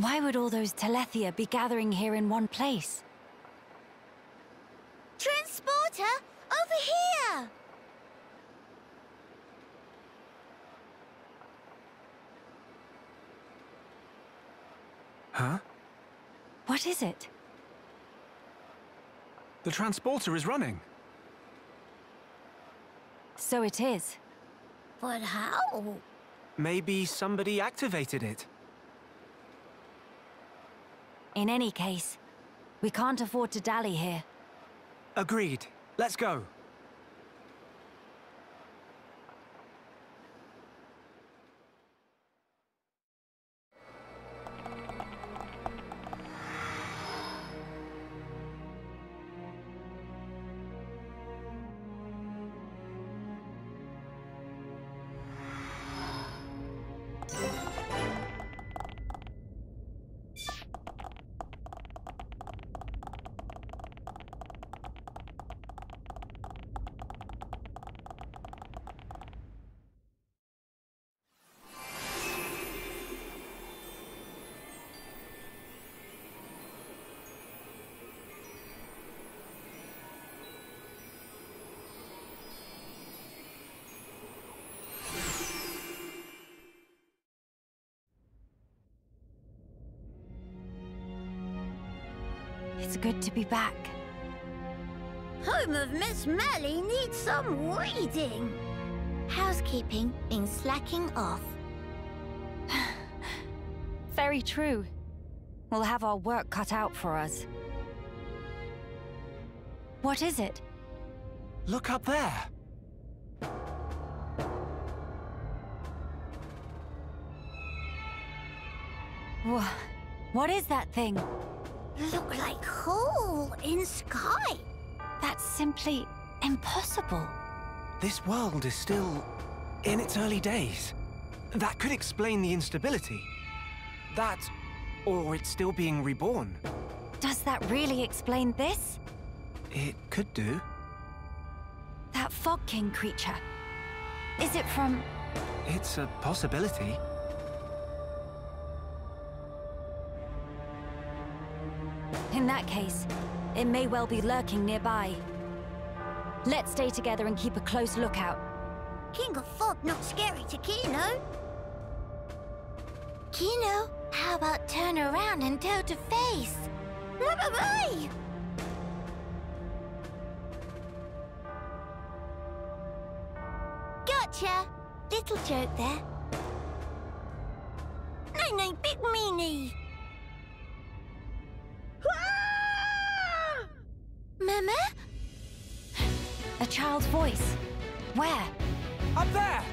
Why would all those Telethia be gathering here in one place? Transporter, over here! Huh? What is it? The transporter is running. So it is. But how? Maybe somebody activated it. In any case, we can't afford to dally here. Agreed. Let's go. It's good to be back. Home of Miss Melly needs some weeding. Housekeeping been slacking off. Very true. We'll have our work cut out for us. What is it? Look up there. Wha what is that thing? Look like hole in sky. That's simply impossible. This world is still in its early days. That could explain the instability. That, or it's still being reborn. Does that really explain this? It could do. That Fog King creature. Is it from... It's a possibility. That case, it may well be lurking nearby. Let's stay together and keep a close lookout. King of Fog not scary to Kino. Kino, how about turn around and toe to face? Bye-bye! Gotcha! Little joke there. No, no, big meanie! Child's voice. Where? Up there!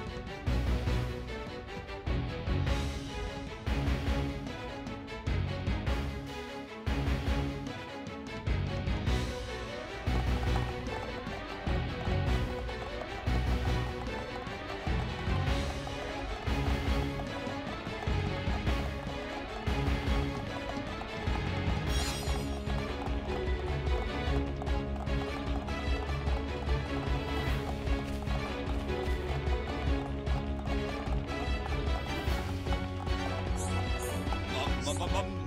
bum bum bum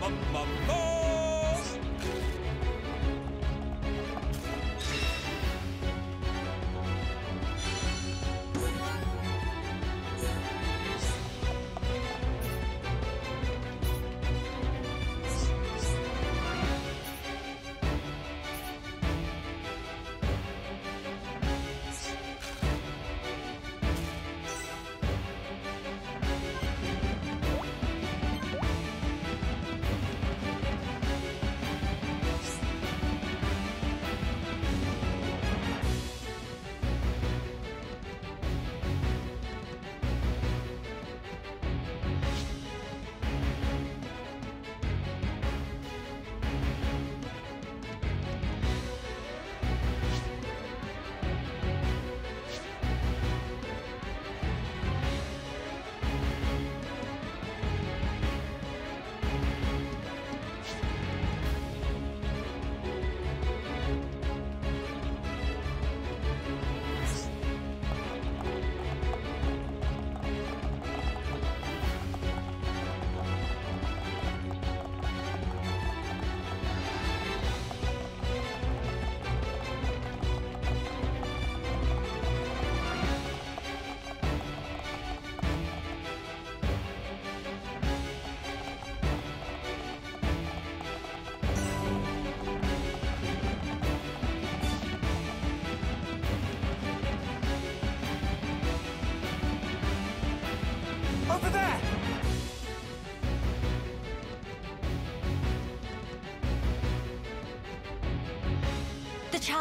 Over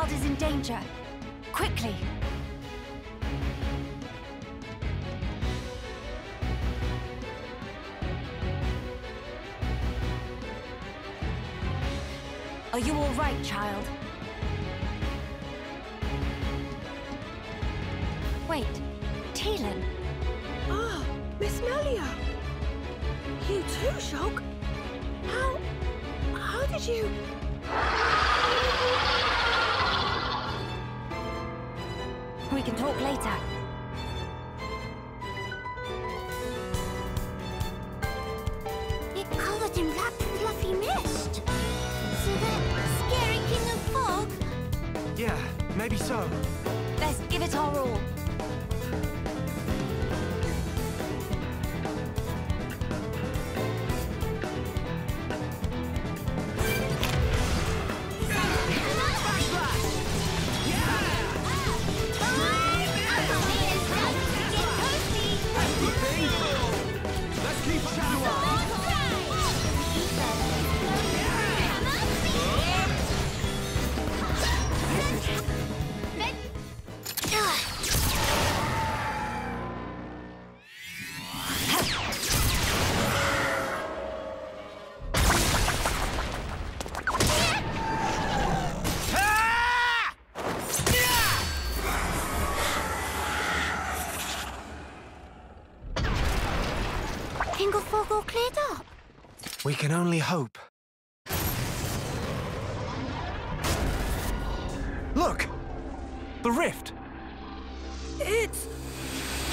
child is in danger. Quickly! Are you all right, child? Wait, Teelan. Ah, Miss Melia! You too, Shulk? How... how did you... We can talk later. All cleared up. We can only hope. Look! The rift! It's...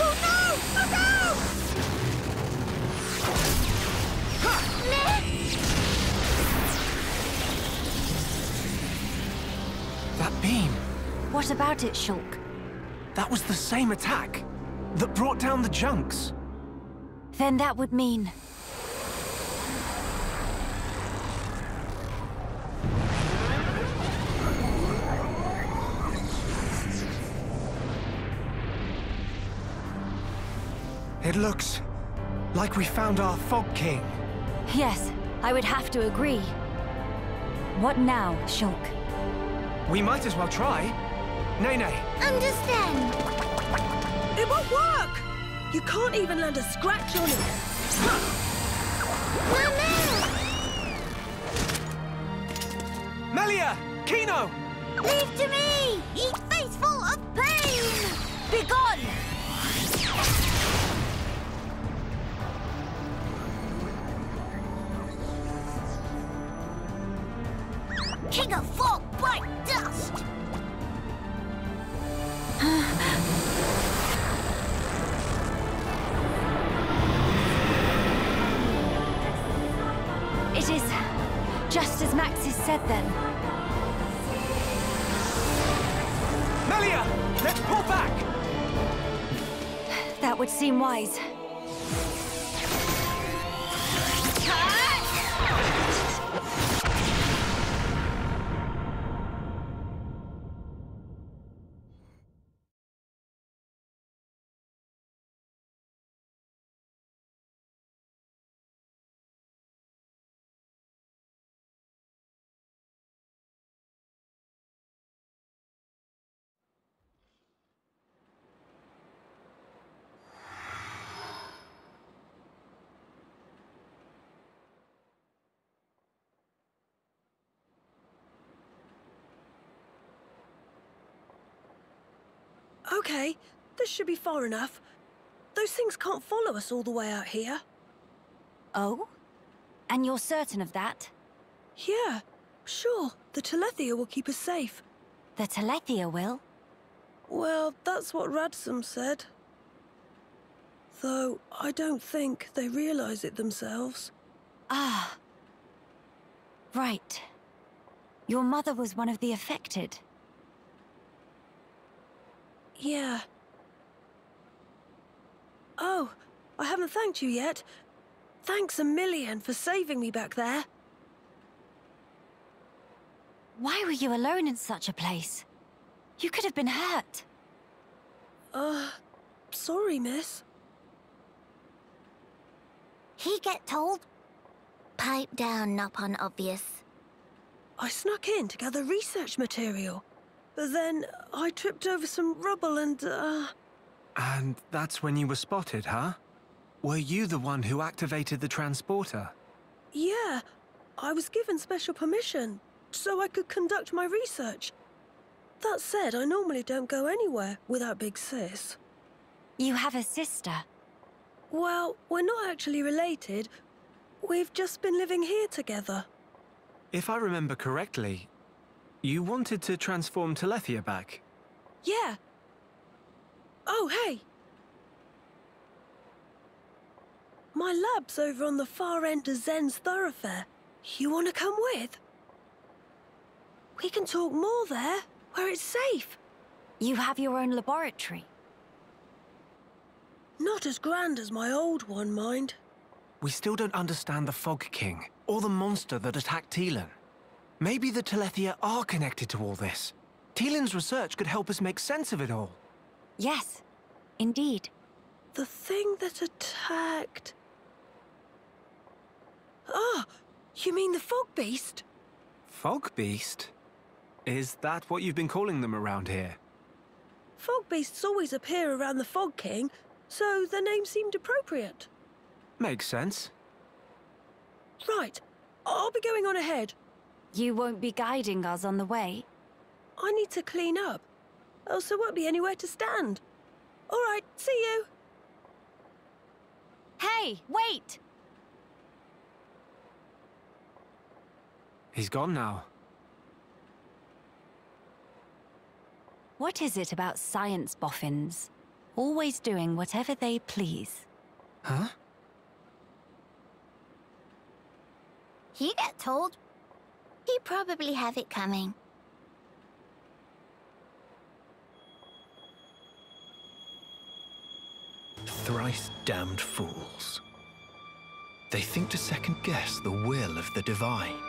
Oh no! Oh, Look out! That beam! What about it, Shulk? That was the same attack that brought down the junks. Then that would mean... It looks like we found our Fog King. Yes, I would have to agree. What now, Shulk? We might as well try. Nay, nay. Understand. It won't work! You can't even land a scratch on it. Mama! Melia! Kino! Leave to me! Ye faithful of pain! Begone! King of fog, bright dust! Said then. Melia! Let's pull back! That would seem wise. Okay, this should be far enough. Those things can't follow us all the way out here. Oh? And you're certain of that? Yeah, sure. The Telethia will keep us safe. The Telethia will? Well, that's what Radsum said. Though, I don't think they realize it themselves. Ah. Right. Your mother was one of the affected. Yeah. Oh, I haven't thanked you yet. Thanks a million for saving me back there. Why were you alone in such a place? You could have been hurt. Uh, sorry, miss. He get told? Pipe down, not obvious. I snuck in to gather research material. But then I tripped over some rubble and, uh... And that's when you were spotted, huh? Were you the one who activated the transporter? Yeah, I was given special permission, so I could conduct my research. That said, I normally don't go anywhere without Big Sis. You have a sister. Well, we're not actually related. We've just been living here together. If I remember correctly, you wanted to transform Telethia back? Yeah. Oh, hey! My lab's over on the far end of Zen's thoroughfare. You want to come with? We can talk more there, where it's safe. You have your own laboratory. Not as grand as my old one, mind. We still don't understand the Fog King, or the monster that attacked Teelan. Maybe the Telethia are connected to all this. Teelan's research could help us make sense of it all. Yes, indeed. The thing that attacked... Ah, you mean the Fog Beast? Fog Beast? Is that what you've been calling them around here? Fog Beasts always appear around the Fog King, so the name seemed appropriate. Makes sense. Right, I'll be going on ahead. You won't be guiding us on the way? I need to clean up, else there won't be anywhere to stand. All right, see you. Hey, wait! He's gone now. What is it about science boffins? Always doing whatever they please. Huh? He got told? He probably have it coming. Thrice damned fools. They think to second guess the will of the divine.